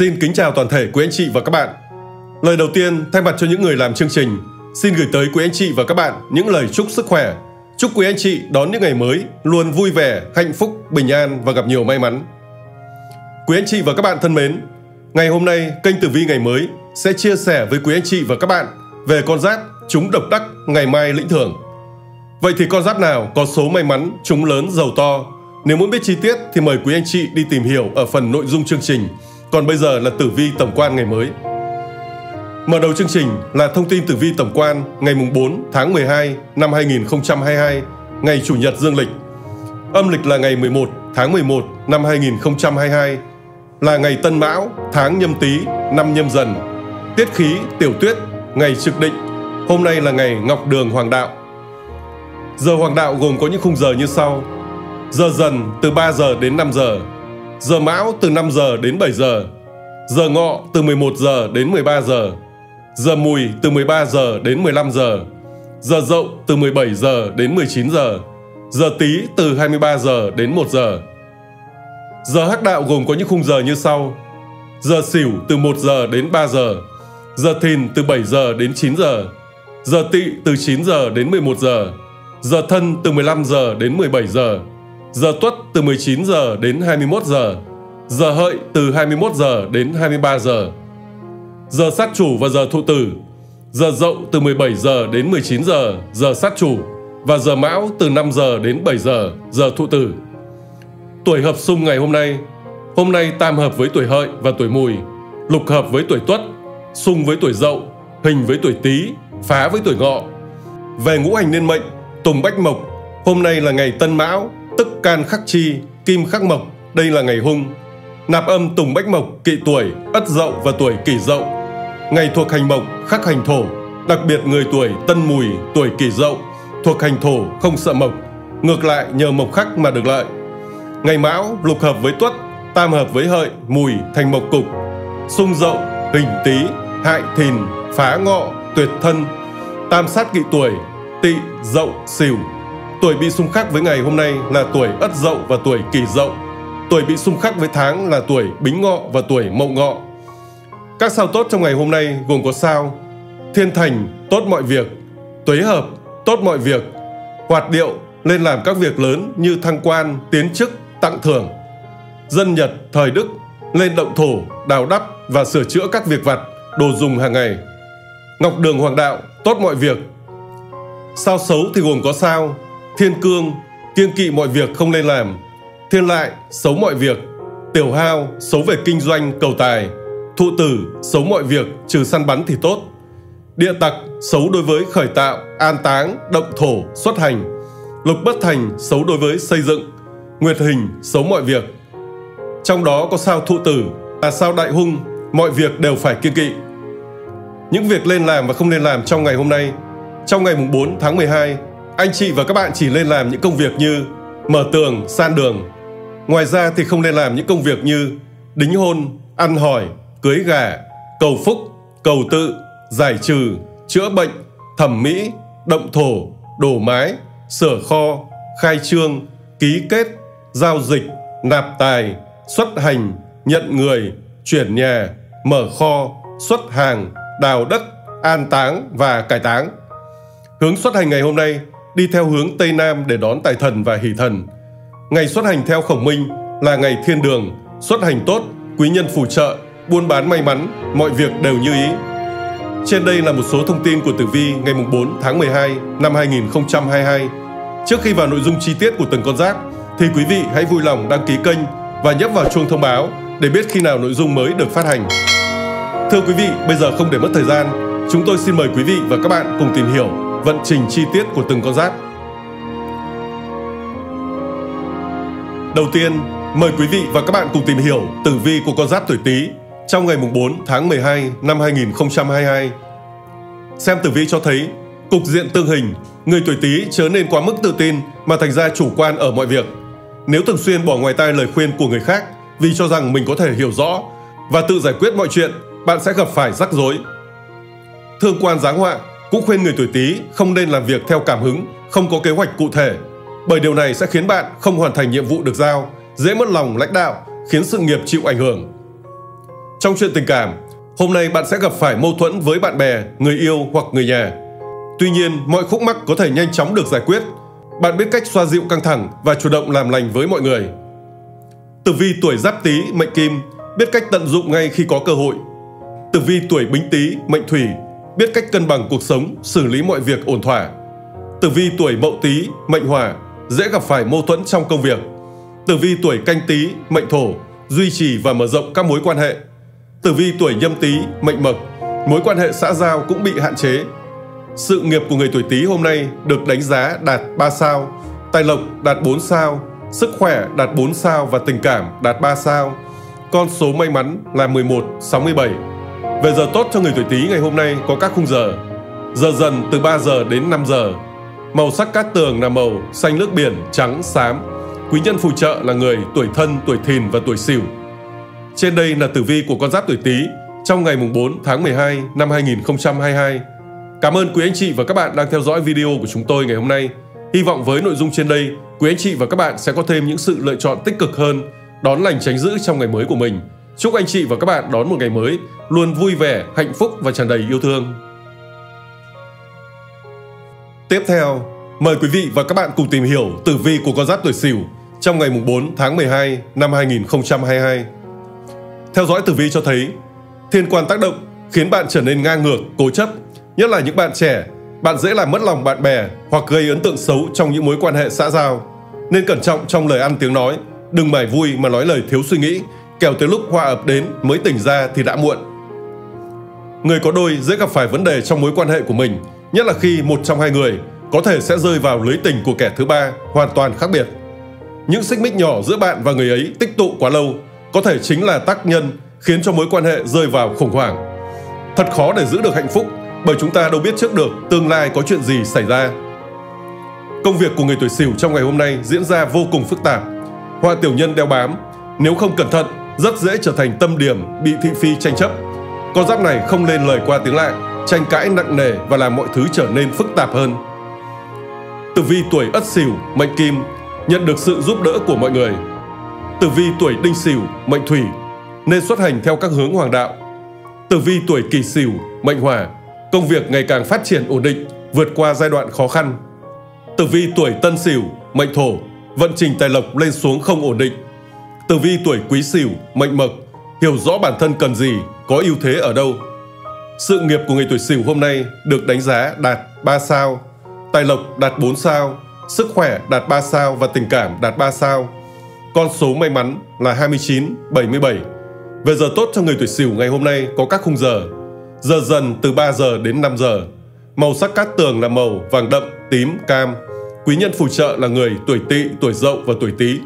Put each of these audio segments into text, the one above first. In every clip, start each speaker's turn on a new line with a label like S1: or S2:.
S1: Xin kính chào toàn thể quý anh chị và các bạn. Lời đầu tiên, thay mặt cho những người làm chương trình, xin gửi tới quý anh chị và các bạn những lời chúc sức khỏe. Chúc quý anh chị đón những ngày mới luôn vui vẻ, hạnh phúc, bình an và gặp nhiều may mắn. Quý anh chị và các bạn thân mến, ngày hôm nay kênh Tử Vi ngày mới sẽ chia sẻ với quý anh chị và các bạn về con giáp chúng độc đắc ngày mai lĩnh thưởng. Vậy thì con giáp nào có số may mắn chúng lớn giàu to? Nếu muốn biết chi tiết thì mời quý anh chị đi tìm hiểu ở phần nội dung chương trình. Còn bây giờ là tử vi tổng quan ngày mới. Mở đầu chương trình là thông tin tử vi tổng quan ngày mùng 4 tháng 12 năm 2022, ngày Chủ nhật dương lịch. Âm lịch là ngày 11 tháng 11 năm 2022, là ngày Tân Mão, tháng Nhâm Tý, năm Nhâm Dần. Tiết khí Tiểu Tuyết, ngày trực định. Hôm nay là ngày Ngọc Đường Hoàng Đạo. Giờ Hoàng Đạo gồm có những khung giờ như sau: Giờ Dần từ 3 giờ đến 5 giờ, giờ Mão từ 5 giờ đến 7 giờ, giờ Ngọ từ 11 giờ đến 13 giờ, giờ Mùi từ 13 giờ đến 15 giờ, giờ Dậu từ 17 giờ đến 19 giờ, giờ Tý từ 23 giờ đến 1 giờ. Giờ Hắc Đạo gồm có những khung giờ như sau: giờ Sửu từ 1 giờ đến 3 giờ, giờ Thìn từ 7 giờ đến 9 giờ, giờ Tỵ từ 9 giờ đến 11 giờ, giờ Thân từ 15 giờ đến 17 giờ, giờ Tuất từ 19 giờ đến 21 giờ, giờ Hợi từ 21 giờ đến 23 giờ. Giờ sát chủ và giờ thụ tử, giờ Dậu từ 17 giờ đến 19 giờ, giờ sát chủ và giờ Mão từ 5 giờ đến 7 giờ, giờ thụ tử. Tuổi hợp xung ngày hôm nay, hôm nay tam hợp với tuổi Hợi và tuổi Mùi, lục hợp với tuổi Tuất, xung với tuổi Dậu, hình với tuổi Tý, phá với tuổi Ngọ. Về ngũ hành niên mệnh, Tùng Bách Mộc, hôm nay là ngày Tân Mão, tức can khắc chi, kim khắc mộc, đây là ngày hung. Nạp âm Tùng Bách Mộc kỵ tuổi Ất Dậu và tuổi Kỷ Dậu. Ngày thuộc hành mộc khắc hành thổ, đặc biệt người tuổi Tân Mùi, tuổi Kỷ Dậu thuộc hành thổ không sợ mộc, ngược lại nhờ mộc khắc mà được lợi. Ngày Mão lục hợp với Tuất, tam hợp với Hợi, Mùi thành mộc cục. Xung Dậu, hình Tý, hại Thìn, phá Ngọ, tuyệt thân. Tam sát kỵ tuổi Tỵ, Dậu, Sửu Tuổi bị xung khắc với ngày hôm nay là tuổi Ất Dậu và tuổi Kỷ Dậu. Tuổi bị xung khắc với tháng là tuổi Bính Ngọ và tuổi Mậu Ngọ. Các sao tốt trong ngày hôm nay gồm có sao Thiên Thành, tốt mọi việc Tuế Hợp, tốt mọi việc Hoạt Điệu, lên làm các việc lớn như thăng quan, tiến chức, tặng thưởng Dân Nhật, Thời Đức, lên động thổ, đào đắp và sửa chữa các việc vặt, đồ dùng hàng ngày Ngọc Đường Hoàng Đạo, tốt mọi việc Sao xấu thì gồm có sao Thiên cương, kiêng kỵ mọi việc không nên làm. Thiên lại, xấu mọi việc. Tiểu hao, xấu về kinh doanh, cầu tài. Thụ tử, xấu mọi việc, trừ săn bắn thì tốt. Địa tặc, xấu đối với khởi tạo, an táng, động thổ, xuất hành. Lục bất thành, xấu đối với xây dựng. Nguyệt hình, xấu mọi việc. Trong đó có sao thụ tử, là sao đại hung, mọi việc đều phải kiêng kỵ. Những việc lên làm và không nên làm trong ngày hôm nay. Trong ngày mùng 4 tháng 12, anh chị và các bạn chỉ nên làm những công việc như mở tường, san đường. Ngoài ra thì không nên làm những công việc như đính hôn, ăn hỏi, cưới gà, cầu phúc, cầu tự, giải trừ, chữa bệnh, thẩm mỹ, động thổ, đổ mái, sửa kho, khai trương, ký kết, giao dịch, nạp tài, xuất hành, nhận người, chuyển nhà, mở kho, xuất hàng, đào đất, an táng và cải táng. Hướng xuất hành ngày hôm nay đi theo hướng Tây Nam để đón tài thần và hỷ thần. Ngày xuất hành theo khổng minh là ngày thiên đường, xuất hành tốt, quý nhân phù trợ, buôn bán may mắn, mọi việc đều như ý. Trên đây là một số thông tin của Tử Vi ngày 4 tháng 12 năm 2022. Trước khi vào nội dung chi tiết của từng con giáp, thì quý vị hãy vui lòng đăng ký kênh và nhấp vào chuông thông báo để biết khi nào nội dung mới được phát hành. Thưa quý vị, bây giờ không để mất thời gian, chúng tôi xin mời quý vị và các bạn cùng tìm hiểu vận trình chi tiết của từng con giáp. Đầu tiên, mời quý vị và các bạn cùng tìm hiểu tử vi của con giáp tuổi Tý trong ngày mùng 4 tháng 12 năm 2022. Xem tử vi cho thấy, cục diện tương hình, người tuổi Tý chớ nên quá mức tự tin mà thành ra chủ quan ở mọi việc. Nếu thường xuyên bỏ ngoài tai lời khuyên của người khác vì cho rằng mình có thể hiểu rõ và tự giải quyết mọi chuyện, bạn sẽ gặp phải rắc rối. Thương quan giáng họa cũng khuyên người tuổi Tý không nên làm việc theo cảm hứng, không có kế hoạch cụ thể, bởi điều này sẽ khiến bạn không hoàn thành nhiệm vụ được giao, dễ mất lòng lãnh đạo, khiến sự nghiệp chịu ảnh hưởng. Trong chuyện tình cảm, hôm nay bạn sẽ gặp phải mâu thuẫn với bạn bè, người yêu hoặc người nhà. Tuy nhiên, mọi khúc mắc có thể nhanh chóng được giải quyết. Bạn biết cách xoa dịu căng thẳng và chủ động làm lành với mọi người. Tử vi tuổi Giáp Tý, mệnh Kim, biết cách tận dụng ngay khi có cơ hội. Tử vi tuổi Bính Tý, mệnh Thủy, biết cách cân bằng cuộc sống, xử lý mọi việc ổn thỏa. Tử vi tuổi Mậu Tý, mệnh Hỏa, dễ gặp phải mâu thuẫn trong công việc. Tử vi tuổi Canh Tý, mệnh Thổ, duy trì và mở rộng các mối quan hệ. Tử vi tuổi Nhâm Tý, mệnh Mộc, mối quan hệ xã giao cũng bị hạn chế. Sự nghiệp của người tuổi Tý hôm nay được đánh giá đạt 3 sao, tài lộc đạt 4 sao, sức khỏe đạt 4 sao và tình cảm đạt 3 sao. Con số may mắn là 11, 67. Về giờ tốt cho người tuổi Tý ngày hôm nay có các khung giờ. Giờ dần từ 3 giờ đến 5 giờ. Màu sắc cát tường là màu xanh nước biển, trắng, xám. Quý nhân phù trợ là người tuổi thân, tuổi thìn và tuổi sửu. Trên đây là tử vi của con giáp tuổi Tý trong ngày mùng 4 tháng 12 năm 2022. Cảm ơn quý anh chị và các bạn đang theo dõi video của chúng tôi ngày hôm nay. Hy vọng với nội dung trên đây, quý anh chị và các bạn sẽ có thêm những sự lựa chọn tích cực hơn, đón lành tránh dữ trong ngày mới của mình. Chúc anh chị và các bạn đón một ngày mới luôn vui vẻ, hạnh phúc và tràn đầy yêu thương. Tiếp theo, mời quý vị và các bạn cùng tìm hiểu tử vi của con giáp tuổi Sửu trong ngày 4 tháng 12 năm 2022. Theo dõi tử vi cho thấy, thiên quan tác động khiến bạn trở nên ngang ngược, cố chấp, nhất là những bạn trẻ. Bạn dễ làm mất lòng bạn bè hoặc gây ấn tượng xấu trong những mối quan hệ xã giao. Nên cẩn trọng trong lời ăn tiếng nói, đừng mải vui mà nói lời thiếu suy nghĩ, kẻo tới lúc hòa ập đến mới tỉnh ra thì đã muộn. Người có đôi dễ gặp phải vấn đề trong mối quan hệ của mình, nhất là khi một trong hai người có thể sẽ rơi vào lưới tình của kẻ thứ ba hoàn toàn khác biệt. Những xích mích nhỏ giữa bạn và người ấy tích tụ quá lâu có thể chính là tác nhân khiến cho mối quan hệ rơi vào khủng hoảng. Thật khó để giữ được hạnh phúc bởi chúng ta đâu biết trước được tương lai có chuyện gì xảy ra. Công việc của người tuổi Sửu trong ngày hôm nay diễn ra vô cùng phức tạp. hoa tiểu nhân đeo bám, nếu không cẩn thận rất dễ trở thành tâm điểm bị thị phi tranh chấp. Con giáp này không lên lời qua tiếng lại, tranh cãi nặng nề và làm mọi thứ trở nên phức tạp hơn. Tử vi tuổi Ất Sửu, mệnh Kim, nhận được sự giúp đỡ của mọi người. Tử vi tuổi Đinh Sửu, mệnh Thủy, nên xuất hành theo các hướng hoàng đạo. Tử vi tuổi Kỷ Sửu, mệnh Hỏa, công việc ngày càng phát triển ổn định, vượt qua giai đoạn khó khăn. Tử vi tuổi Tân Sửu, mệnh Thổ, vận trình tài lộc lên xuống không ổn định. Tử vi tuổi Quý Sửu, mệnh Mộc, hiểu rõ bản thân cần gì, có ưu thế ở đâu. Sự nghiệp của người tuổi Sửu hôm nay được đánh giá đạt 3 sao, tài lộc đạt 4 sao, sức khỏe đạt 3 sao và tình cảm đạt 3 sao. Con số may mắn là 29, 77. Về giờ tốt cho người tuổi Sửu ngày hôm nay có các khung giờ. Giờ dần từ 3 giờ đến 5 giờ. Màu sắc cát tường là màu vàng đậm, tím, cam. Quý nhân phù trợ là người tuổi Tỵ, tuổi Dậu và tuổi Tý.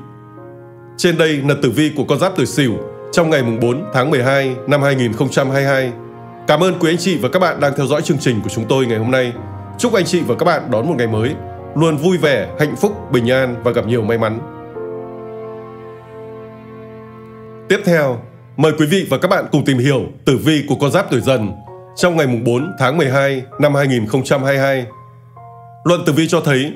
S1: Trên đây là tử vi của con giáp tuổi Sửu trong ngày 4 tháng 12 năm 2022. Cảm ơn quý anh chị và các bạn đang theo dõi chương trình của chúng tôi ngày hôm nay. Chúc anh chị và các bạn đón một ngày mới luôn vui vẻ, hạnh phúc, bình an và gặp nhiều may mắn. Tiếp theo, mời quý vị và các bạn cùng tìm hiểu tử vi của con giáp tuổi dần trong ngày 4 tháng 12 năm 2022. Luận tử vi cho thấy,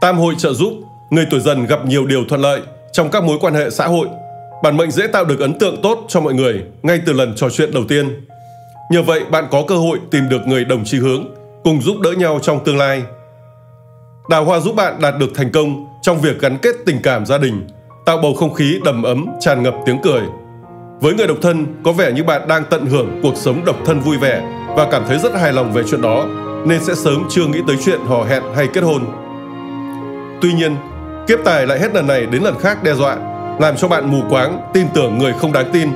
S1: tam hội trợ giúp, người tuổi dần gặp nhiều điều thuận lợi trong các mối quan hệ xã hội. Bản mệnh dễ tạo được ấn tượng tốt cho mọi người ngay từ lần trò chuyện đầu tiên. Nhờ vậy, bạn có cơ hội tìm được người đồng chí hướng, cùng giúp đỡ nhau trong tương lai. Đào hoa giúp bạn đạt được thành công trong việc gắn kết tình cảm gia đình, tạo bầu không khí đầm ấm, tràn ngập tiếng cười. Với người độc thân, có vẻ như bạn đang tận hưởng cuộc sống độc thân vui vẻ và cảm thấy rất hài lòng về chuyện đó, nên sẽ sớm chưa nghĩ tới chuyện hò hẹn hay kết hôn. Tuy nhiên, kiếp tài lại hết lần này đến lần khác đe dọa, làm cho bạn mù quáng, tin tưởng người không đáng tin,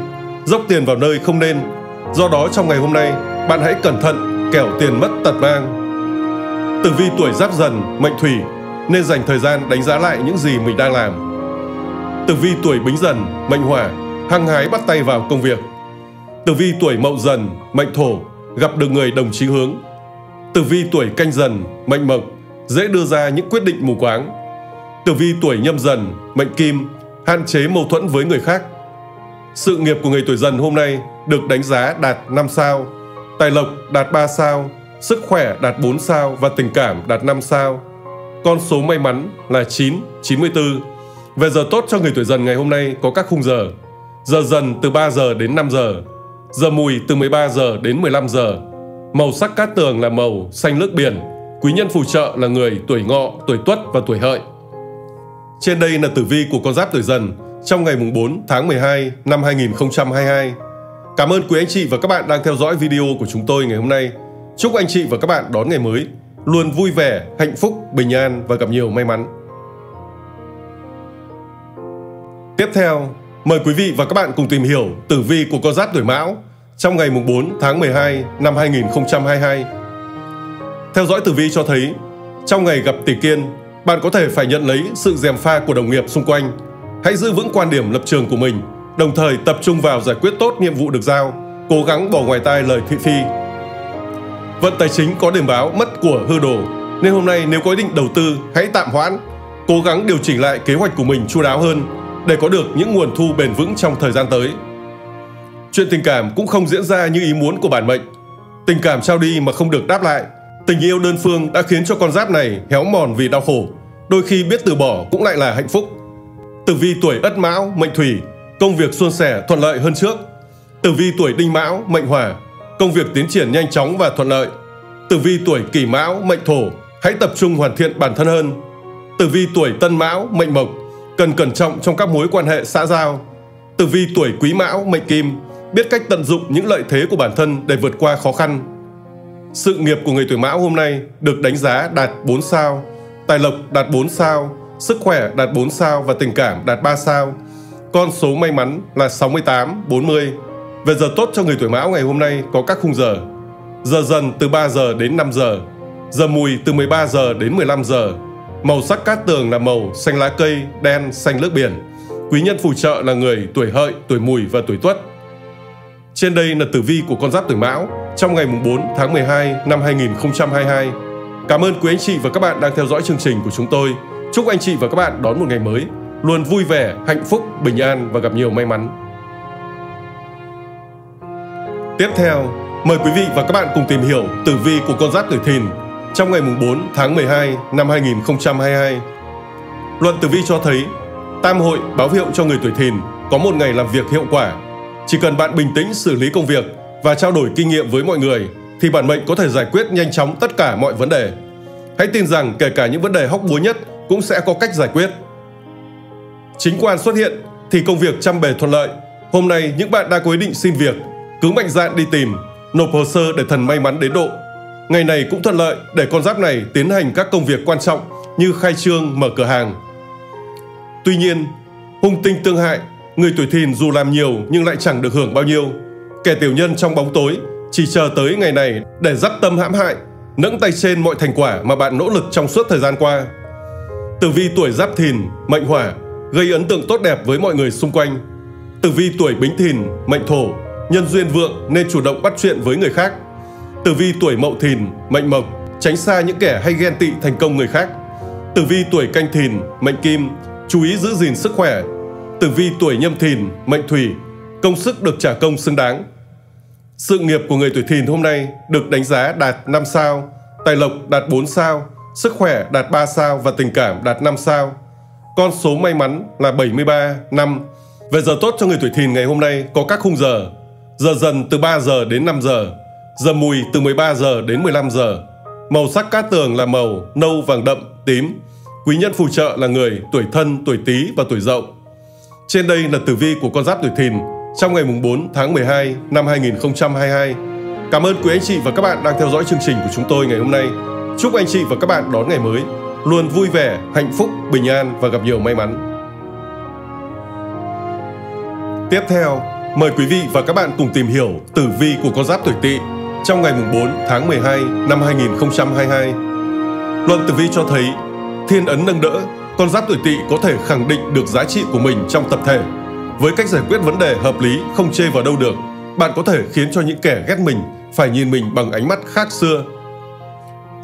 S1: dốc tiền vào nơi không nên. Do đó trong ngày hôm nay, bạn hãy cẩn thận, kẻo tiền mất tật mang. Tử vi tuổi giáp dần, mệnh thủy, nên dành thời gian đánh giá lại những gì mình đang làm. Tử vi tuổi bính dần, mệnh hỏa, hăng hái bắt tay vào công việc. Tử vi tuổi mậu dần, mệnh thổ, gặp được người đồng chí hướng. Tử vi tuổi canh dần, mệnh mộc, dễ đưa ra những quyết định mù quáng. Tử vi tuổi nhâm dần, mệnh kim, hạn chế mâu thuẫn với người khác. Sự nghiệp của người tuổi dần hôm nay được đánh giá đạt 5 sao, tài lộc đạt 3 sao, sức khỏe đạt 4 sao và tình cảm đạt 5 sao. Con số may mắn là 9, 94. Về giờ tốt cho người tuổi dần ngày hôm nay có các khung giờ. Giờ dần từ 3 giờ đến 5 giờ. Giờ mùi từ 13 giờ đến 15 giờ. Màu sắc cát tường là màu xanh nước biển. Quý nhân phù trợ là người tuổi ngọ, tuổi tuất và tuổi hợi. Trên đây là tử vi của con giáp tuổi dần trong ngày 4 tháng 12 năm 2022. Cảm ơn quý anh chị và các bạn đang theo dõi video của chúng tôi ngày hôm nay. Chúc anh chị và các bạn đón ngày mới luôn vui vẻ, hạnh phúc, bình an và gặp nhiều may mắn. Tiếp theo, mời quý vị và các bạn cùng tìm hiểu tử vi của con giáp tuổi Mão trong ngày 4 tháng 12 năm 2022. Theo dõi tử vi cho thấy, trong ngày gặp tỷ kiên, bạn có thể phải nhận lấy sự dèm pha của đồng nghiệp xung quanh. Hãy giữ vững quan điểm lập trường của mình, đồng thời tập trung vào giải quyết tốt nhiệm vụ được giao, cố gắng bỏ ngoài tai lời thị phi. Vận tài chính có điểm báo mất của hư đồ, nên hôm nay nếu có ý định đầu tư, hãy tạm hoãn, cố gắng điều chỉnh lại kế hoạch của mình chu đáo hơn để có được những nguồn thu bền vững trong thời gian tới. Chuyện tình cảm cũng không diễn ra như ý muốn của bản mệnh. Tình cảm trao đi mà không được đáp lại. Tình yêu đơn phương đã khiến cho con giáp này héo mòn vì đau khổ. Đôi khi biết từ bỏ cũng lại là hạnh phúc. Tử vi tuổi Ất Mão, mệnh Thủy, công việc suôn sẻ thuận lợi hơn trước. Tử vi tuổi Đinh Mão, mệnh Hỏa, công việc tiến triển nhanh chóng và thuận lợi. Tử vi tuổi Kỷ Mão, mệnh Thổ, hãy tập trung hoàn thiện bản thân hơn. Tử vi tuổi Tân Mão, mệnh Mộc, cần cẩn trọng trong các mối quan hệ xã giao. Tử vi tuổi Quý Mão, mệnh Kim, biết cách tận dụng những lợi thế của bản thân để vượt qua khó khăn. Sự nghiệp của người tuổi Mão hôm nay được đánh giá đạt 4 sao, tài lộc đạt 4 sao, sức khỏe đạt 4 sao và tình cảm đạt 3 sao. Con số may mắn là 68, 40. Về giờ tốt cho người tuổi Mão ngày hôm nay có các khung giờ. Giờ dần từ 3 giờ đến 5 giờ, giờ mùi từ 13 giờ đến 15 giờ. Màu sắc cát tường là màu xanh lá cây, đen, xanh nước biển. Quý nhân phù trợ là người tuổi hợi, tuổi mùi và tuổi tuất. Trên đây là tử vi của con giáp tuổi Mão trong ngày 4 tháng 12 năm 2022. Cảm ơn quý anh chị và các bạn đang theo dõi chương trình của chúng tôi. Chúc anh chị và các bạn đón một ngày mới luôn vui vẻ, hạnh phúc, bình an và gặp nhiều may mắn. Tiếp theo, mời quý vị và các bạn cùng tìm hiểu tử vi của con giáp tuổi Thìn trong ngày 4 tháng 12 năm 2022. Luận tử vi cho thấy, Tam hội báo hiệu cho người tuổi Thìn có một ngày làm việc hiệu quả chỉ cần bạn bình tĩnh xử lý công việc và trao đổi kinh nghiệm với mọi người thì bản mệnh có thể giải quyết nhanh chóng tất cả mọi vấn đề. Hãy tin rằng kể cả những vấn đề hóc búa nhất cũng sẽ có cách giải quyết. Chính quan xuất hiện thì công việc chăm bề thuận lợi. Hôm nay những bạn đã có ý định xin việc, cứ mạnh dạn đi tìm, nộp hồ sơ để thần may mắn đến độ. Ngày này cũng thuận lợi để con giáp này tiến hành các công việc quan trọng như khai trương, mở cửa hàng. Tuy nhiên, hung tinh tương hại Người tuổi thìn dù làm nhiều nhưng lại chẳng được hưởng bao nhiêu. Kẻ tiểu nhân trong bóng tối chỉ chờ tới ngày này để dắt tâm hãm hại, nẫng tay trên mọi thành quả mà bạn nỗ lực trong suốt thời gian qua. Tử vi tuổi giáp thìn, mệnh hỏa, gây ấn tượng tốt đẹp với mọi người xung quanh. Tử vi tuổi bính thìn, mệnh thổ, nhân duyên vượng nên chủ động bắt chuyện với người khác. Tử vi tuổi mậu thìn, mệnh mộc, tránh xa những kẻ hay ghen tị thành công người khác. Tử vi tuổi canh thìn, mệnh kim, chú ý giữ gìn sức khỏe, Tử vi tuổi nhâm thìn, mệnh thủy, công sức được trả công xứng đáng. Sự nghiệp của người tuổi thìn hôm nay được đánh giá đạt 5 sao, tài lộc đạt 4 sao, sức khỏe đạt 3 sao và tình cảm đạt 5 sao. Con số may mắn là 73, năm. Về giờ tốt cho người tuổi thìn ngày hôm nay có các khung giờ. Giờ dần từ 3 giờ đến 5 giờ, giờ mùi từ 13 giờ đến 15 giờ. Màu sắc cát tường là màu nâu vàng đậm, tím. Quý nhân phù trợ là người tuổi thân, tuổi tý và tuổi dậu. Trên đây là tử vi của con giáp tuổi thìn trong ngày 4 tháng 12 năm 2022. Cảm ơn quý anh chị và các bạn đang theo dõi chương trình của chúng tôi ngày hôm nay. Chúc anh chị và các bạn đón ngày mới luôn vui vẻ, hạnh phúc, bình an và gặp nhiều may mắn. Tiếp theo, mời quý vị và các bạn cùng tìm hiểu tử vi của con giáp tuổi Tỵ trong ngày 4 tháng 12 năm 2022. Luận tử vi cho thấy thiên ấn nâng đỡ con giáp tuổi tỵ có thể khẳng định được giá trị của mình trong tập thể. Với cách giải quyết vấn đề hợp lý, không chê vào đâu được, bạn có thể khiến cho những kẻ ghét mình phải nhìn mình bằng ánh mắt khác xưa.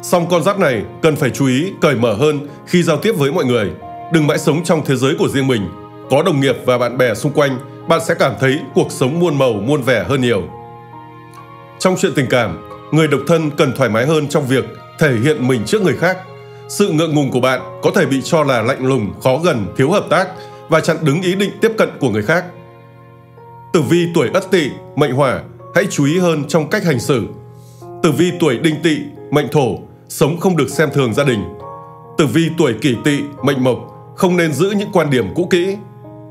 S1: Song con giáp này cần phải chú ý cởi mở hơn khi giao tiếp với mọi người. Đừng mãi sống trong thế giới của riêng mình. Có đồng nghiệp và bạn bè xung quanh, bạn sẽ cảm thấy cuộc sống muôn màu muôn vẻ hơn nhiều. Trong chuyện tình cảm, người độc thân cần thoải mái hơn trong việc thể hiện mình trước người khác sự ngượng ngùng của bạn có thể bị cho là lạnh lùng, khó gần, thiếu hợp tác và chặn đứng ý định tiếp cận của người khác. Tử vi tuổi Ất Tỵ, mệnh Hỏa, hãy chú ý hơn trong cách hành xử. Tử vi tuổi đinh tỵ, mệnh thổ, sống không được xem thường gia đình. Tử vi tuổi kỷ tỵ, mệnh mộc, không nên giữ những quan điểm cũ kỹ.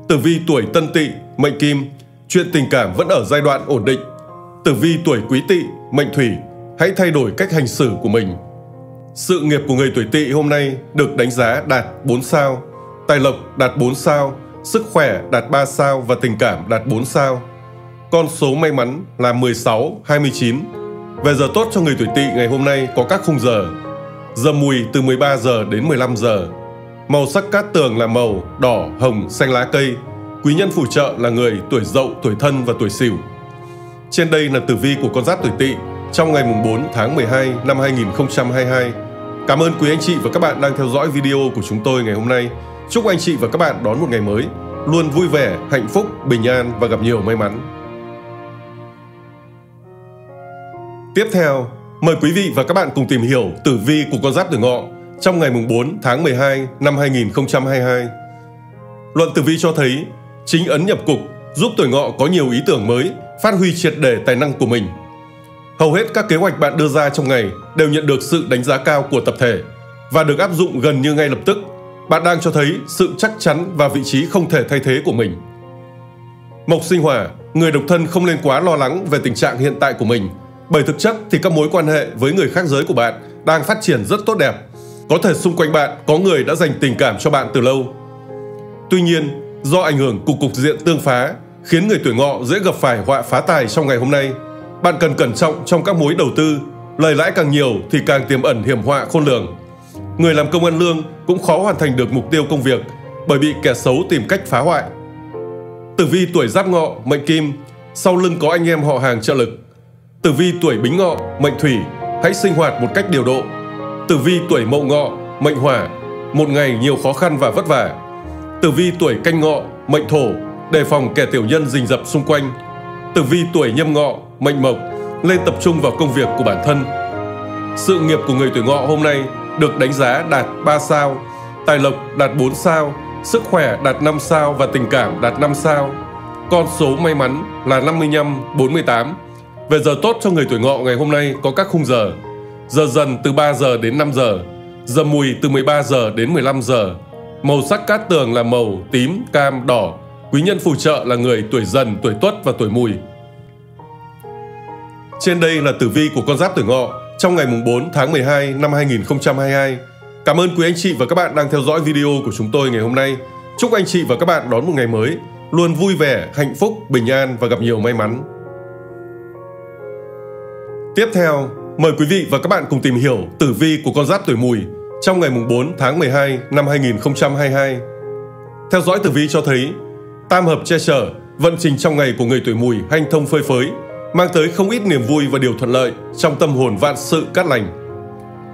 S1: Tử vi tuổi tân tỵ, mệnh kim, chuyện tình cảm vẫn ở giai đoạn ổn định. Tử vi tuổi quý tỵ, mệnh thủy, hãy thay đổi cách hành xử của mình. Sự nghiệp của người tuổi tỵ hôm nay được đánh giá đạt 4 sao, tài lộc đạt 4 sao, sức khỏe đạt 3 sao và tình cảm đạt 4 sao. Con số may mắn là 16, 29. Về giờ tốt cho người tuổi Tỵ ngày hôm nay có các khung giờ. Giờ mùi từ 13 giờ đến 15 giờ. Màu sắc cát tường là màu đỏ, hồng, xanh lá cây. Quý nhân phù trợ là người tuổi Dậu, tuổi Thân và tuổi Sửu. Trên đây là tử vi của con giáp tuổi Tỵ trong ngày mùng 4 tháng 12 năm 2022. Cảm ơn quý anh chị và các bạn đang theo dõi video của chúng tôi ngày hôm nay. Chúc anh chị và các bạn đón một ngày mới luôn vui vẻ, hạnh phúc, bình an và gặp nhiều may mắn. Tiếp theo, mời quý vị và các bạn cùng tìm hiểu tử vi của con giáp tuổi ngọ trong ngày mùng 4 tháng 12 năm 2022. Luận tử vi cho thấy, chính ấn nhập cục giúp tuổi ngọ có nhiều ý tưởng mới, phát huy triệt để tài năng của mình. Hầu hết các kế hoạch bạn đưa ra trong ngày đều nhận được sự đánh giá cao của tập thể và được áp dụng gần như ngay lập tức. Bạn đang cho thấy sự chắc chắn và vị trí không thể thay thế của mình. Mộc sinh hỏa, người độc thân không nên quá lo lắng về tình trạng hiện tại của mình bởi thực chất thì các mối quan hệ với người khác giới của bạn đang phát triển rất tốt đẹp. Có thể xung quanh bạn có người đã dành tình cảm cho bạn từ lâu. Tuy nhiên, do ảnh hưởng của cục diện tương phá khiến người tuổi ngọ dễ gặp phải họa phá tài trong ngày hôm nay. Bạn cần cẩn trọng trong các mối đầu tư, lời lãi càng nhiều thì càng tiềm ẩn hiểm họa khôn lường. Người làm công ăn lương cũng khó hoàn thành được mục tiêu công việc bởi bị kẻ xấu tìm cách phá hoại. Tử vi tuổi giáp ngọ, mệnh kim, sau lưng có anh em họ hàng trợ lực Tử vi tuổi Bính Ngọ, mệnh Thủy, hãy sinh hoạt một cách điều độ. Tử vi tuổi Mậu Ngọ, mệnh Hỏa, một ngày nhiều khó khăn và vất vả. Tử vi tuổi Canh Ngọ, mệnh Thổ, đề phòng kẻ tiểu nhân rình rập xung quanh. Tử vi tuổi Nhâm Ngọ, mệnh Mộc, nên tập trung vào công việc của bản thân. Sự nghiệp của người tuổi Ngọ hôm nay được đánh giá đạt 3 sao, tài lộc đạt 4 sao, sức khỏe đạt 5 sao và tình cảm đạt 5 sao. Con số may mắn là 55, 48 về giờ tốt cho người tuổi ngọ ngày hôm nay có các khung giờ. Giờ dần từ 3 giờ đến 5 giờ, giờ mùi từ 13 giờ đến 15 giờ. Màu sắc cát tường là màu tím, cam, đỏ. Quý nhân phù trợ là người tuổi dần, tuổi tuất và tuổi mùi. Trên đây là tử vi của con giáp tuổi ngọ trong ngày 4 tháng 12 năm 2022. Cảm ơn quý anh chị và các bạn đang theo dõi video của chúng tôi ngày hôm nay. Chúc anh chị và các bạn đón một ngày mới luôn vui vẻ, hạnh phúc, bình an và gặp nhiều may mắn. Tiếp theo, mời quý vị và các bạn cùng tìm hiểu tử vi của con giáp tuổi mùi trong ngày 4 tháng 12 năm 2022. Theo dõi tử vi cho thấy, tam hợp che chở, vận trình trong ngày của người tuổi mùi hanh thông phơi phới, mang tới không ít niềm vui và điều thuận lợi trong tâm hồn vạn sự cát lành.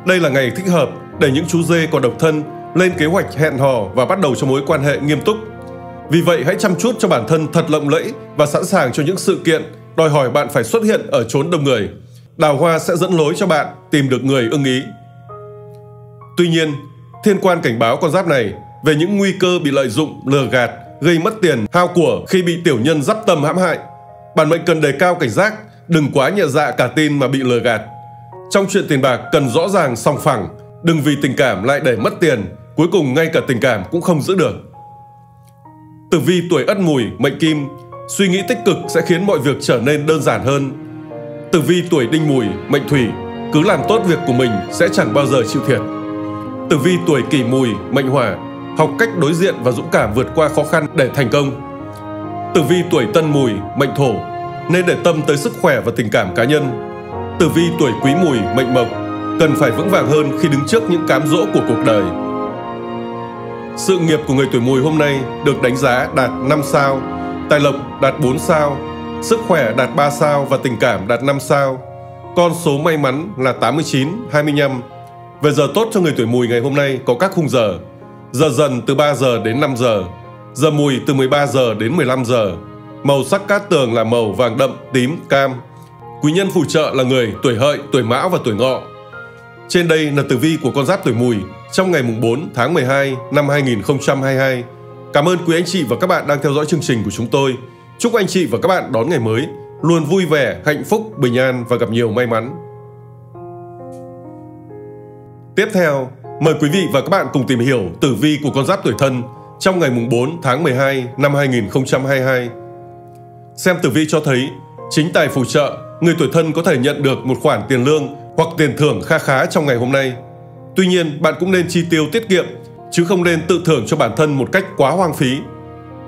S1: Đây là ngày thích hợp để những chú dê còn độc thân lên kế hoạch hẹn hò và bắt đầu cho mối quan hệ nghiêm túc. Vì vậy hãy chăm chút cho bản thân thật lộng lẫy và sẵn sàng cho những sự kiện đòi hỏi bạn phải xuất hiện ở chốn đông người đào hoa sẽ dẫn lối cho bạn tìm được người ưng ý. Tuy nhiên, thiên quan cảnh báo con giáp này về những nguy cơ bị lợi dụng, lừa gạt, gây mất tiền, hao của khi bị tiểu nhân dắp tâm hãm hại. Bản mệnh cần đề cao cảnh giác, đừng quá nhẹ dạ cả tin mà bị lừa gạt. Trong chuyện tiền bạc cần rõ ràng song phẳng, đừng vì tình cảm lại để mất tiền, cuối cùng ngay cả tình cảm cũng không giữ được. Tử vi tuổi Ất Mùi, mệnh Kim, suy nghĩ tích cực sẽ khiến mọi việc trở nên đơn giản hơn, Tử vi tuổi đinh mùi, mệnh thủy, cứ làm tốt việc của mình sẽ chẳng bao giờ chịu thiệt. Tử vi tuổi kỷ mùi, mệnh hỏa, học cách đối diện và dũng cảm vượt qua khó khăn để thành công. Tử vi tuổi tân mùi, mệnh thổ, nên để tâm tới sức khỏe và tình cảm cá nhân. Tử vi tuổi quý mùi, mệnh mộc, cần phải vững vàng hơn khi đứng trước những cám dỗ của cuộc đời. Sự nghiệp của người tuổi mùi hôm nay được đánh giá đạt 5 sao, tài lộc đạt 4 sao, Sức khỏe đạt 3 sao và tình cảm đạt 5 sao. Con số may mắn là 89, 25. Về giờ tốt cho người tuổi mùi ngày hôm nay có các khung giờ. Giờ dần từ 3 giờ đến 5 giờ. Giờ mùi từ 13 giờ đến 15 giờ. Màu sắc cát tường là màu vàng đậm, tím, cam. Quý nhân phù trợ là người tuổi hợi, tuổi mão và tuổi ngọ. Trên đây là tử vi của con giáp tuổi mùi trong ngày mùng 4 tháng 12 năm 2022. Cảm ơn quý anh chị và các bạn đang theo dõi chương trình của chúng tôi. Chúc anh chị và các bạn đón ngày mới luôn vui vẻ, hạnh phúc, bình an và gặp nhiều may mắn. Tiếp theo, mời quý vị và các bạn cùng tìm hiểu tử vi của con giáp tuổi thân trong ngày mùng 4 tháng 12 năm 2022. Xem tử vi cho thấy, chính tài phù trợ, người tuổi thân có thể nhận được một khoản tiền lương hoặc tiền thưởng kha khá trong ngày hôm nay. Tuy nhiên, bạn cũng nên chi tiêu tiết kiệm, chứ không nên tự thưởng cho bản thân một cách quá hoang phí.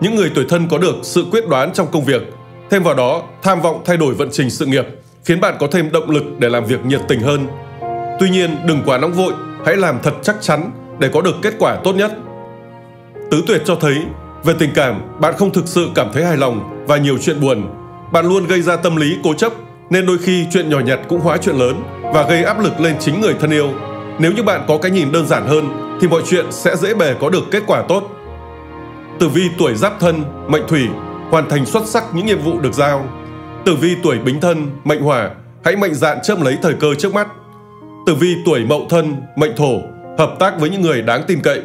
S1: Những người tuổi thân có được sự quyết đoán trong công việc, thêm vào đó tham vọng thay đổi vận trình sự nghiệp, khiến bạn có thêm động lực để làm việc nhiệt tình hơn. Tuy nhiên, đừng quá nóng vội, hãy làm thật chắc chắn để có được kết quả tốt nhất. Tứ tuyệt cho thấy, về tình cảm, bạn không thực sự cảm thấy hài lòng và nhiều chuyện buồn. Bạn luôn gây ra tâm lý cố chấp, nên đôi khi chuyện nhỏ nhặt cũng hóa chuyện lớn và gây áp lực lên chính người thân yêu. Nếu như bạn có cái nhìn đơn giản hơn, thì mọi chuyện sẽ dễ bề có được kết quả tốt. Tử vi tuổi giáp thân, mệnh thủy, hoàn thành xuất sắc những nhiệm vụ được giao. Tử vi tuổi bính thân, mệnh hỏa, hãy mạnh dạn chớp lấy thời cơ trước mắt. Tử vi tuổi mậu thân, mệnh thổ, hợp tác với những người đáng tin cậy.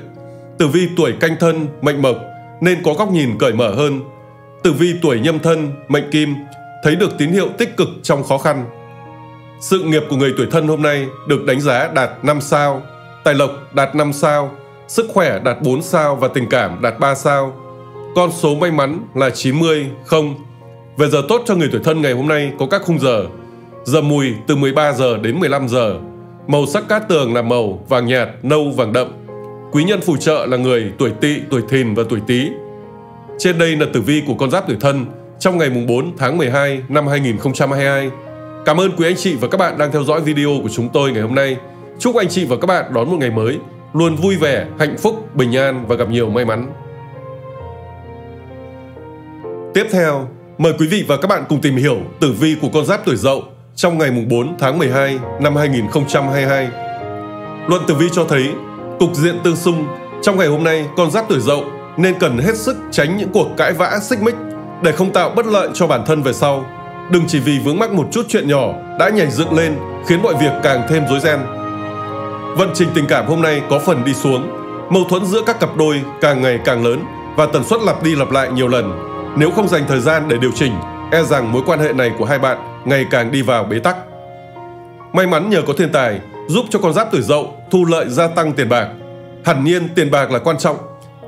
S1: Tử vi tuổi canh thân, mệnh mộc, nên có góc nhìn cởi mở hơn. Tử vi tuổi nhâm thân, mệnh kim, thấy được tín hiệu tích cực trong khó khăn. Sự nghiệp của người tuổi thân hôm nay được đánh giá đạt 5 sao, tài lộc đạt 5 sao, sức khỏe đạt 4 sao và tình cảm đạt 3 sao. Con số may mắn là 90, không. Về giờ tốt cho người tuổi thân ngày hôm nay có các khung giờ. Giờ mùi từ 13 giờ đến 15 giờ. Màu sắc cát tường là màu vàng nhạt, nâu, vàng đậm. Quý nhân phù trợ là người tuổi tỵ, tuổi thìn và tuổi tý. Trên đây là tử vi của con giáp tuổi thân trong ngày mùng 4 tháng 12 năm 2022. Cảm ơn quý anh chị và các bạn đang theo dõi video của chúng tôi ngày hôm nay. Chúc anh chị và các bạn đón một ngày mới luôn vui vẻ, hạnh phúc, bình an và gặp nhiều may mắn. Tiếp theo, mời quý vị và các bạn cùng tìm hiểu tử vi của con giáp tuổi Dậu trong ngày mùng 4 tháng 12 năm 2022. Luận tử vi cho thấy, cục diện tương xung trong ngày hôm nay con giáp tuổi Dậu nên cần hết sức tránh những cuộc cãi vã xích mích để không tạo bất lợi cho bản thân về sau. Đừng chỉ vì vướng mắc một chút chuyện nhỏ đã nhảy dựng lên khiến mọi việc càng thêm rối ren. Vận trình tình cảm hôm nay có phần đi xuống, mâu thuẫn giữa các cặp đôi càng ngày càng lớn và tần suất lặp đi lặp lại nhiều lần. Nếu không dành thời gian để điều chỉnh, e rằng mối quan hệ này của hai bạn ngày càng đi vào bế tắc. May mắn nhờ có thiên tài giúp cho con giáp tuổi dậu thu lợi gia tăng tiền bạc. Hẳn nhiên tiền bạc là quan trọng,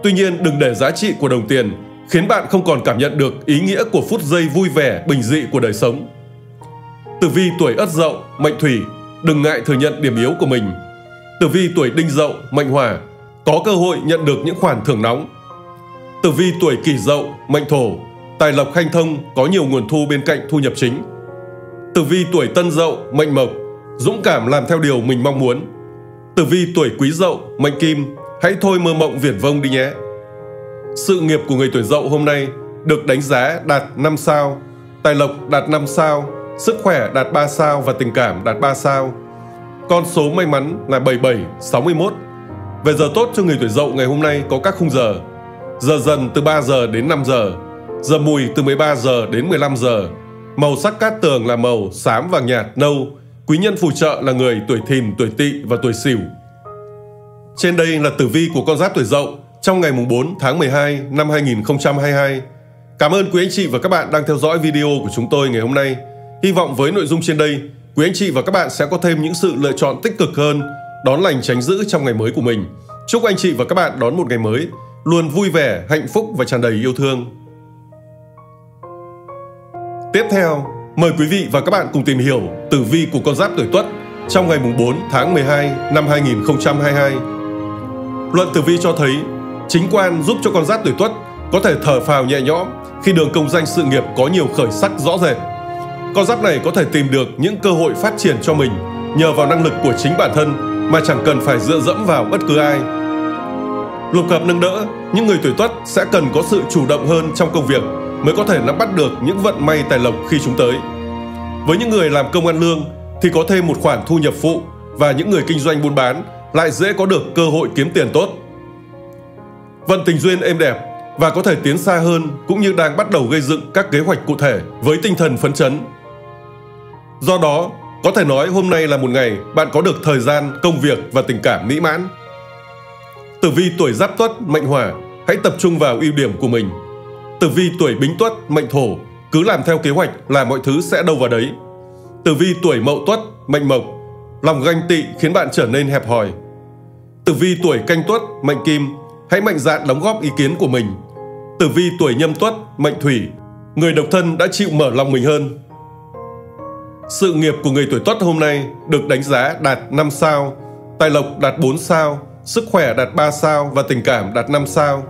S1: tuy nhiên đừng để giá trị của đồng tiền khiến bạn không còn cảm nhận được ý nghĩa của phút giây vui vẻ bình dị của đời sống. Tử vi tuổi Ất Dậu, mệnh Thủy, đừng ngại thừa nhận điểm yếu của mình. Tử vi tuổi Đinh Dậu, mệnh Hỏa, có cơ hội nhận được những khoản thưởng nóng. Tử vi tuổi Kỷ Dậu, mệnh Thổ, tài lộc hanh thông có nhiều nguồn thu bên cạnh thu nhập chính. Tử vi tuổi Tân Dậu, mệnh Mộc, dũng cảm làm theo điều mình mong muốn. Tử vi tuổi Quý Dậu, mệnh Kim, hãy thôi mơ mộng viển vông đi nhé. Sự nghiệp của người tuổi Dậu hôm nay được đánh giá đạt 5 sao, tài lộc đạt 5 sao, sức khỏe đạt 3 sao và tình cảm đạt 3 sao. Con số may mắn là 77, 61. Về giờ tốt cho người tuổi Dậu ngày hôm nay có các khung giờ. Giờ dần từ 3 giờ đến 5 giờ, giờ mùi từ 13 giờ đến 15 giờ. Màu sắc cát tường là màu xám vàng nhạt, nâu. Quý nhân phù trợ là người tuổi thìn, tuổi tỵ và tuổi sửu. Trên đây là tử vi của con giáp tuổi Dậu trong ngày mùng 4 tháng 12 năm 2022. Cảm ơn quý anh chị và các bạn đang theo dõi video của chúng tôi ngày hôm nay. Hy vọng với nội dung trên đây, quý anh chị và các bạn sẽ có thêm những sự lựa chọn tích cực hơn, đón lành tránh dữ trong ngày mới của mình. Chúc anh chị và các bạn đón một ngày mới luôn vui vẻ, hạnh phúc và tràn đầy yêu thương. Tiếp theo, mời quý vị và các bạn cùng tìm hiểu tử vi của con giáp tuổi Tuất trong ngày 4 tháng 12 năm 2022. Luận tử vi cho thấy Chính quan giúp cho con giáp tuổi tuất có thể thở phào nhẹ nhõm khi đường công danh sự nghiệp có nhiều khởi sắc rõ rệt. Con giáp này có thể tìm được những cơ hội phát triển cho mình nhờ vào năng lực của chính bản thân mà chẳng cần phải dựa dẫm vào bất cứ ai. Lục hợp nâng đỡ, những người tuổi tuất sẽ cần có sự chủ động hơn trong công việc mới có thể nắm bắt được những vận may tài lộc khi chúng tới. Với những người làm công ăn lương thì có thêm một khoản thu nhập phụ và những người kinh doanh buôn bán lại dễ có được cơ hội kiếm tiền tốt vận tình duyên êm đẹp và có thể tiến xa hơn cũng như đang bắt đầu gây dựng các kế hoạch cụ thể với tinh thần phấn chấn. Do đó, có thể nói hôm nay là một ngày bạn có được thời gian, công việc và tình cảm mỹ mãn. Tử vi tuổi Giáp Tuất mệnh Hỏa, hãy tập trung vào ưu điểm của mình. Tử vi tuổi Bính Tuất mệnh Thổ, cứ làm theo kế hoạch là mọi thứ sẽ đâu vào đấy. Tử vi tuổi Mậu Tuất, mệnh Mộc, lòng ganh tị khiến bạn trở nên hẹp hòi. Tử vi tuổi Canh Tuất, mệnh Kim, hãy mạnh dạn đóng góp ý kiến của mình. Tử vi tuổi Nhâm Tuất, mệnh Thủy, người độc thân đã chịu mở lòng mình hơn. Sự nghiệp của người tuổi Tuất hôm nay được đánh giá đạt 5 sao, tài lộc đạt 4 sao, sức khỏe đạt 3 sao và tình cảm đạt 5 sao.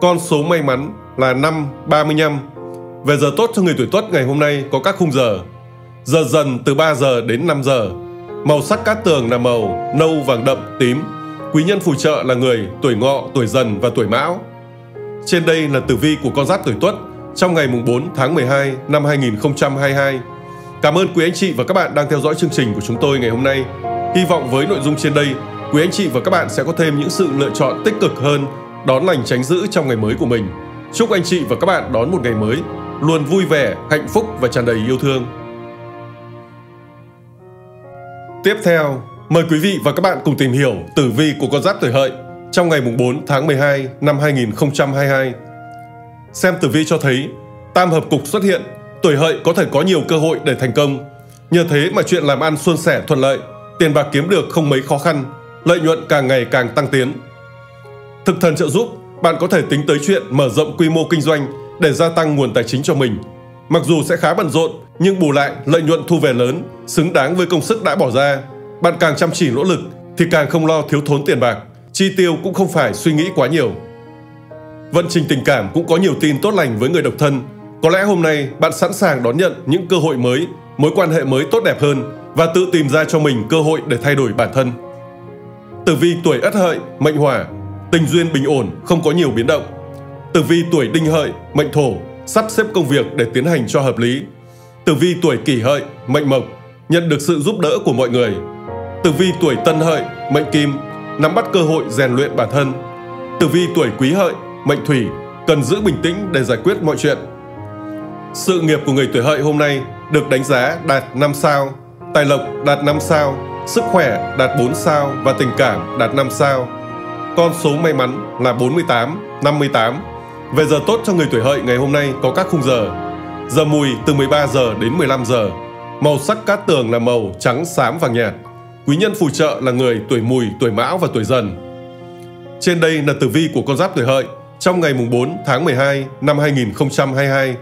S1: Con số may mắn là 5, 35. Về giờ tốt cho người tuổi Tuất ngày hôm nay có các khung giờ. Giờ dần từ 3 giờ đến 5 giờ. Màu sắc cát tường là màu nâu vàng đậm tím. Quý nhân phù trợ là người tuổi ngọ, tuổi dần và tuổi mão. Trên đây là tử vi của con giáp tuổi Tuất trong ngày mùng 4 tháng 12 năm 2022. Cảm ơn quý anh chị và các bạn đang theo dõi chương trình của chúng tôi ngày hôm nay. Hy vọng với nội dung trên đây, quý anh chị và các bạn sẽ có thêm những sự lựa chọn tích cực hơn, đón lành tránh dữ trong ngày mới của mình. Chúc anh chị và các bạn đón một ngày mới luôn vui vẻ, hạnh phúc và tràn đầy yêu thương. Tiếp theo, mời quý vị và các bạn cùng tìm hiểu tử vi của con giáp tuổi hợi trong ngày 4 tháng 12 năm 2022. Xem tử vi cho thấy, tam hợp cục xuất hiện, tuổi hợi có thể có nhiều cơ hội để thành công. Nhờ thế mà chuyện làm ăn suôn sẻ thuận lợi, tiền bạc kiếm được không mấy khó khăn, lợi nhuận càng ngày càng tăng tiến. Thực thần trợ giúp, bạn có thể tính tới chuyện mở rộng quy mô kinh doanh để gia tăng nguồn tài chính cho mình. Mặc dù sẽ khá bận rộn, nhưng bù lại lợi nhuận thu về lớn, xứng đáng với công sức đã bỏ ra. Bạn càng chăm chỉ nỗ lực thì càng không lo thiếu thốn tiền bạc, chi tiêu cũng không phải suy nghĩ quá nhiều. Vận trình tình cảm cũng có nhiều tin tốt lành với người độc thân. Có lẽ hôm nay bạn sẵn sàng đón nhận những cơ hội mới, mối quan hệ mới tốt đẹp hơn và tự tìm ra cho mình cơ hội để thay đổi bản thân. Tử vi tuổi Ất Hợi, mệnh Hỏa, tình duyên bình ổn, không có nhiều biến động. Tử vi tuổi Đinh Hợi, mệnh Thổ, sắp xếp công việc để tiến hành cho hợp lý. Tử vi tuổi Kỷ Hợi, mệnh Mộc, nhận được sự giúp đỡ của mọi người. Tử vi tuổi Tân Hợi, mệnh Kim, nắm bắt cơ hội rèn luyện bản thân. Tử vi tuổi Quý Hợi, mệnh Thủy, cần giữ bình tĩnh để giải quyết mọi chuyện. Sự nghiệp của người tuổi Hợi hôm nay được đánh giá đạt 5 sao, tài lộc đạt 5 sao, sức khỏe đạt 4 sao và tình cảm đạt 5 sao. Con số may mắn là 48, 58. Về giờ tốt cho người tuổi hợi ngày hôm nay có các khung giờ. Giờ mùi từ 13 giờ đến 15 giờ. Màu sắc cát tường là màu trắng, xám và nhạt. Quý nhân phù trợ là người tuổi mùi, tuổi mão và tuổi dần. Trên đây là tử vi của con giáp tuổi hợi trong ngày mùng 4 tháng 12 năm 2022.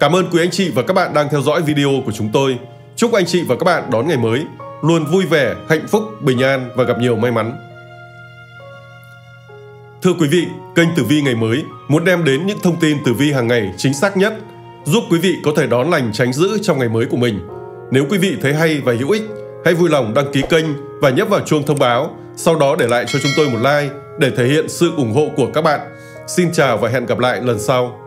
S1: Cảm ơn quý anh chị và các bạn đang theo dõi video của chúng tôi. Chúc anh chị và các bạn đón ngày mới luôn vui vẻ, hạnh phúc, bình an và gặp nhiều may mắn. Thưa quý vị, kênh Tử Vi ngày mới muốn đem đến những thông tin tử vi hàng ngày chính xác nhất, giúp quý vị có thể đón lành tránh dữ trong ngày mới của mình. Nếu quý vị thấy hay và hữu ích, hãy vui lòng đăng ký kênh và nhấp vào chuông thông báo, sau đó để lại cho chúng tôi một like để thể hiện sự ủng hộ của các bạn. Xin chào và hẹn gặp lại lần sau.